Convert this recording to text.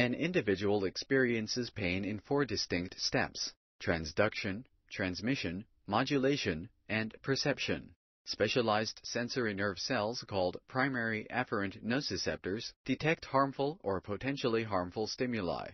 An individual experiences pain in four distinct steps transduction, transmission, modulation, and perception. Specialized sensory nerve cells called primary afferent nociceptors detect harmful or potentially harmful stimuli.